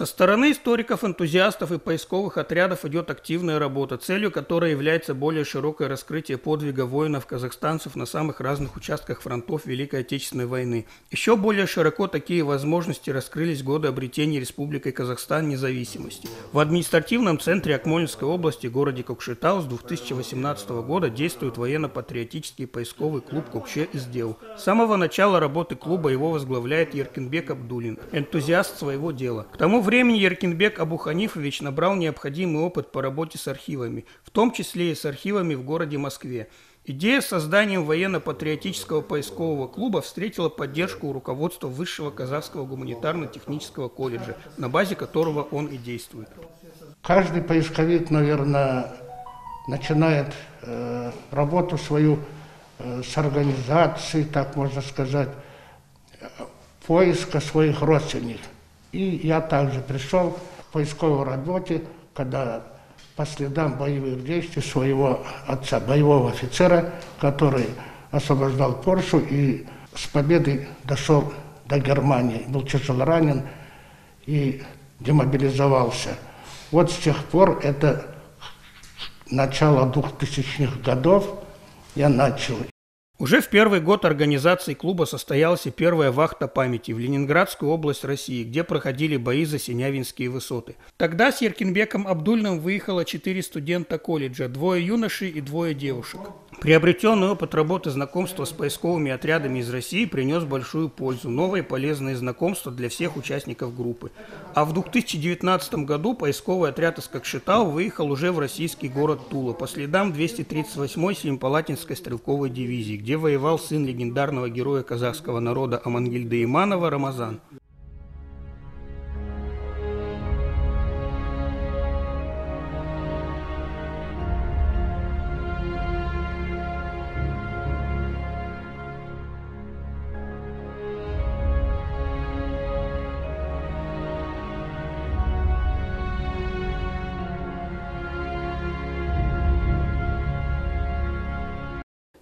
Со стороны историков, энтузиастов и поисковых отрядов идет активная работа, целью которой является более широкое раскрытие подвига воинов-казахстанцев на самых разных участках фронтов Великой Отечественной войны. Еще более широко такие возможности раскрылись годы обретения Республикой Казахстан независимости. В административном центре Акмолинской области, городе Кокшетау, с 2018 года действует военно-патриотический поисковый клуб Кокше Издел. С самого начала работы клуба его возглавляет Еркинбек Абдулин, энтузиаст своего дела. К тому времени Еркинбек Абуханифович набрал необходимый опыт по работе с архивами, в том числе и с архивами в городе Москве. Идея с созданием военно-патриотического поискового клуба встретила поддержку у руководства Высшего казахского гуманитарно-технического колледжа, на базе которого он и действует. Каждый поисковик, наверное, начинает э, работу свою э, с организацией, так можно сказать, э, поиска своих родственников. И я также пришел к поисковой работе, когда по следам боевых действий своего отца, боевого офицера, который освобождал Польшу и с победой дошел до Германии, был тяжело ранен и демобилизовался. Вот с тех пор, это начало 2000-х годов, я начал уже в первый год организации клуба состоялась и первая вахта памяти в Ленинградскую область России, где проходили бои за Синявинские высоты. Тогда с Еркинбеком Абдульным выехало четыре студента колледжа, двое юношей и двое девушек. Приобретенный опыт работы знакомства с поисковыми отрядами из России принес большую пользу, новые полезные знакомства для всех участников группы. А в 2019 году поисковый отряд из Кокшетау выехал уже в российский город Тула по следам 238-й Семипалатинской стрелковой дивизии, где воевал сын легендарного героя казахского народа Амангильда Иманова Рамазан.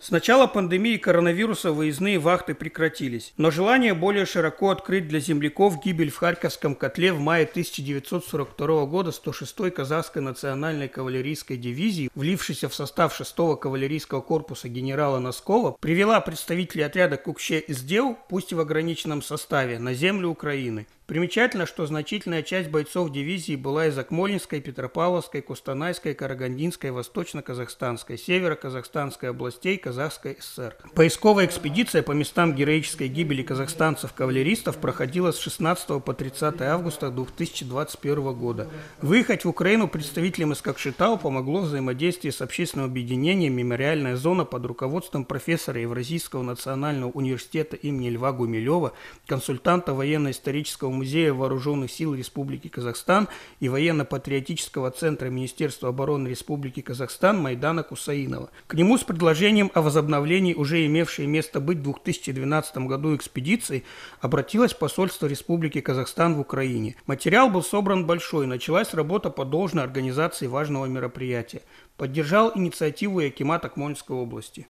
С начала пандемии коронавируса выездные вахты прекратились, но желание более широко открыть для земляков гибель в Харьковском котле в мае 1942 года 106-й Казахской национальной кавалерийской дивизии, влившейся в состав 6-го кавалерийского корпуса генерала Носкова, привела представителей отряда Кукще из дел, пусть и в ограниченном составе, на землю Украины – Примечательно, что значительная часть бойцов дивизии была из Акмолинской, Петропавловской, Кустанайской, Карагандинской, Восточно-Казахстанской, Северо-Казахстанской областей Казахской ССР. Поисковая экспедиция по местам героической гибели казахстанцев-кавалеристов проходила с 16 по 30 августа 2021 года. Выехать в Украину представителям из Кокшетау помогло взаимодействие с общественным объединением «Мемориальная зона» под руководством профессора Евразийского национального университета имени Льва Гумилева, консультанта военно-исторического музея Вооруженных сил Республики Казахстан и военно-патриотического центра Министерства обороны Республики Казахстан Майдана Кусаинова. К нему с предложением о возобновлении уже имевшей место быть в 2012 году экспедиции обратилось посольство Республики Казахстан в Украине. Материал был собран большой, началась работа по должной организации важного мероприятия. Поддержал инициативу Якимат Акмольской области.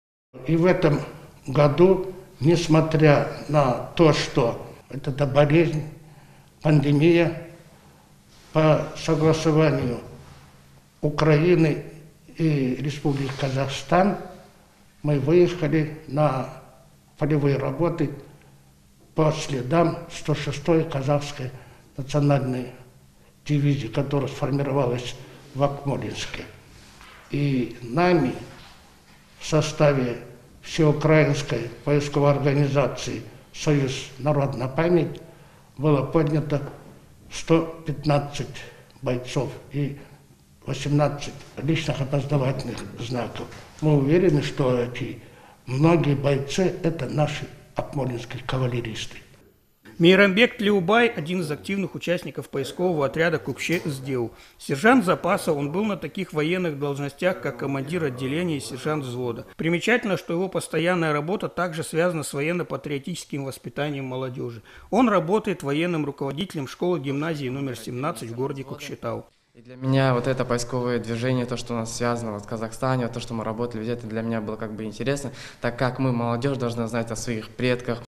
И в этом году, несмотря на то, что это болезнь, пандемия по согласованию Украины и Республики Казахстан мы выехали на полевые работы по следам 106-й казахской национальной дивизии, которая сформировалась в Акмолинске. И нами в составе Всеукраинской поисковой организации «Союз народная память» было поднято 115 бойцов и 18 личных опознавательных знаков. Мы уверены, что эти многие бойцы – это наши акмолинские кавалеристы. Мейрамбек Тлеубай – один из активных участников поискового отряда Кукше СДУ. Сержант запаса, он был на таких военных должностях, как командир отделения и сержант взвода. Примечательно, что его постоянная работа также связана с военно-патриотическим воспитанием молодежи. Он работает военным руководителем школы-гимназии номер 17 в городе Кукшетау. И для меня вот это поисковое движение, то, что у нас связано вот в Казахстане, вот то, что мы работали это для меня было как бы интересно, так как мы, молодежь, должны знать о своих предках,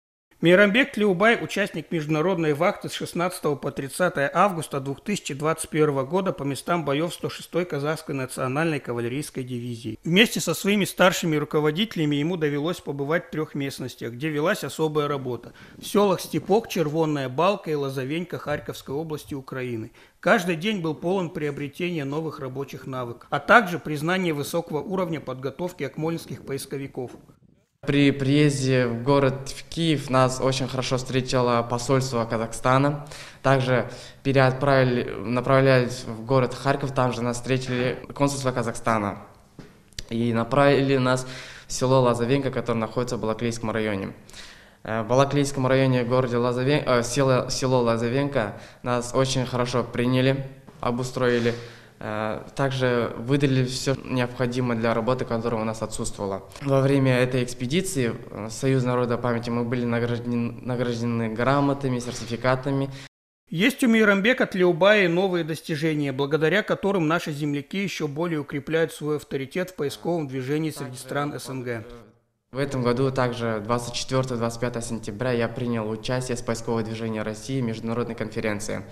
Мейрамбек Тлеубай – участник международной вахты с 16 по 30 августа 2021 года по местам боев 106-й Казахской национальной кавалерийской дивизии. Вместе со своими старшими руководителями ему довелось побывать в трех местностях, где велась особая работа. В селах Степок, Червонная Балка и Лозовенька Харьковской области Украины. Каждый день был полон приобретения новых рабочих навыков, а также признания высокого уровня подготовки акмолинских поисковиков. При приезде в город в Киев нас очень хорошо встретило посольство Казахстана. Также переотправили, направлялись в город Харьков, там же нас встретили консульство Казахстана. И направили нас в село Лазовенко, которое находится в Балаклейском районе. Э, в Балаклейском районе городе Лазовен... э, село, село Лазовенко нас очень хорошо приняли, обустроили. Э, также выдали все необходимое для работы, которое у нас отсутствовало. Во время этой экспедиции э, Союз народа памяти мы были награждены, награждены грамотами, сертификатами. Есть у Мейрамбека Тлеубаи новые достижения, благодаря которым наши земляки еще более укрепляют свой авторитет в поисковом движении среди стран СНГ. В этом году также 24-25 сентября я принял участие в поисковом движении России международной конференции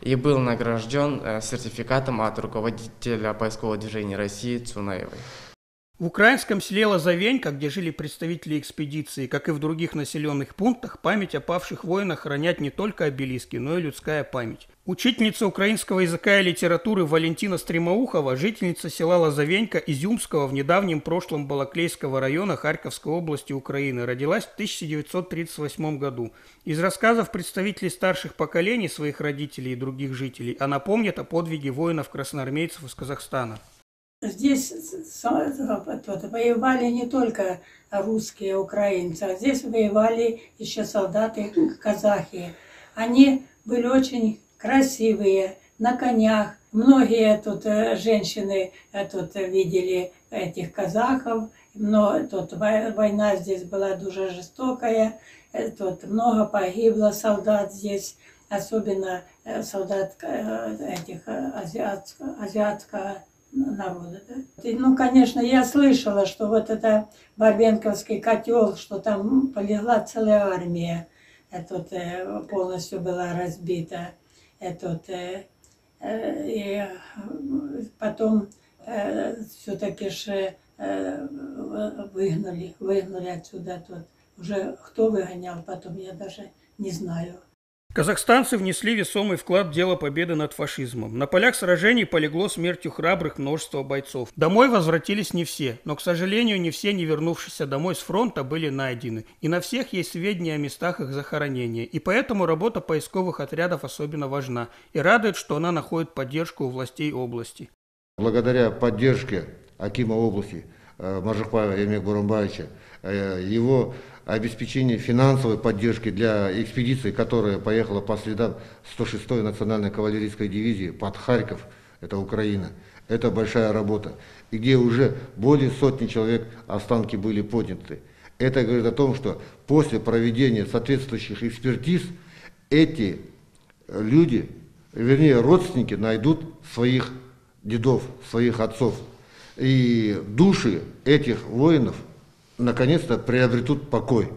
и был награжден э, сертификатом от руководителя поискового движения России Цунаевой. В украинском селе Лозовенька, где жили представители экспедиции, как и в других населенных пунктах, память о павших воинах хранят не только обелиски, но и людская память. Учительница украинского языка и литературы Валентина Стремоухова, жительница села Лозовенька Изюмского в недавнем прошлом Балаклейского района Харьковской области Украины, родилась в 1938 году. Из рассказов представителей старших поколений своих родителей и других жителей она помнит о подвиге воинов-красноармейцев из Казахстана. Здесь воевали не только русские, украинцы, а здесь воевали еще солдаты казахи. Они были очень красивые, на конях. Многие тут э, женщины э, тут видели этих казахов, но тут война здесь была дуже жестокая, э, тут много погибло солдат здесь, особенно солдат этих азиат, азиатского народа. Да? Ну, конечно, я слышала, что вот это Барбенковский котел, что там полегла целая армия, э, полностью была разбита. Этот, э, э, и потом все-таки же выгнали, выгнали отсюда. Тут. Уже кто выгонял потом, я даже не знаю. Казахстанцы внесли весомый вклад в дело победы над фашизмом. На полях сражений полегло смертью храбрых множество бойцов. Домой возвратились не все, но, к сожалению, не все, не вернувшиеся домой с фронта, были найдены. И на всех есть сведения о местах их захоронения. И поэтому работа поисковых отрядов особенно важна. И радует, что она находит поддержку у властей области. Благодаря поддержке Акима области э, Мажихпаева Емея Гурумбаевича, э, его обеспечение финансовой поддержки для экспедиции, которая поехала по следам 106-й национальной кавалерийской дивизии под Харьков, это Украина. Это большая работа. Где уже более сотни человек останки были подняты. Это говорит о том, что после проведения соответствующих экспертиз эти люди, вернее родственники, найдут своих дедов, своих отцов. И души этих воинов – наконец-то приобретут покой.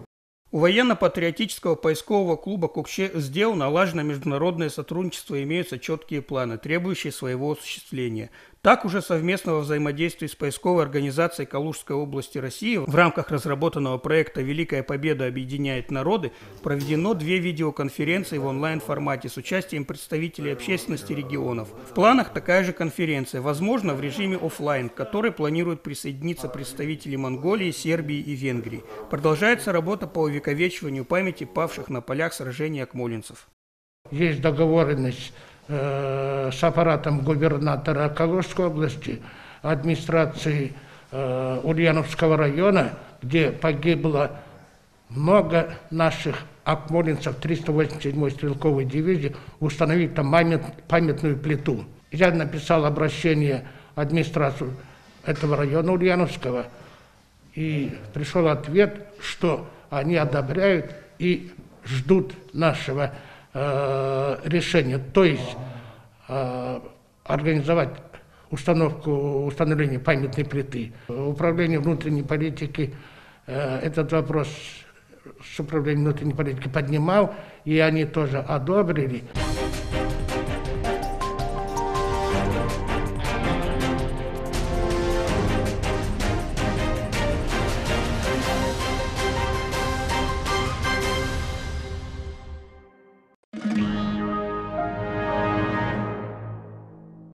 У военно-патриотического поискового клуба Кукче СДЕЛ налажено международное сотрудничество и имеются четкие планы, требующие своего осуществления. Так, уже совместного взаимодействия с поисковой организацией Калужской области России в рамках разработанного проекта «Великая Победа объединяет народы» проведено две видеоконференции в онлайн-формате с участием представителей общественности регионов. В планах такая же конференция, возможно, в режиме офлайн, к которой планируют присоединиться представители Монголии, Сербии и Венгрии. Продолжается работа по увековечиванию памяти павших на полях сражений акмолинцев. Есть договоренность Э, с аппаратом губернатора Калужской области, администрации э, Ульяновского района, где погибло много наших акмолинцев 387-й стрелковой дивизии, установить там памятную плиту. Я написал обращение администрацию этого района Ульяновского, и пришел ответ, что они одобряют и ждут нашего Э, решение, то есть э, организовать установку, установление памятной плиты. Управление внутренней политики э, этот вопрос с управлением внутренней политики поднимал, и они тоже одобрили.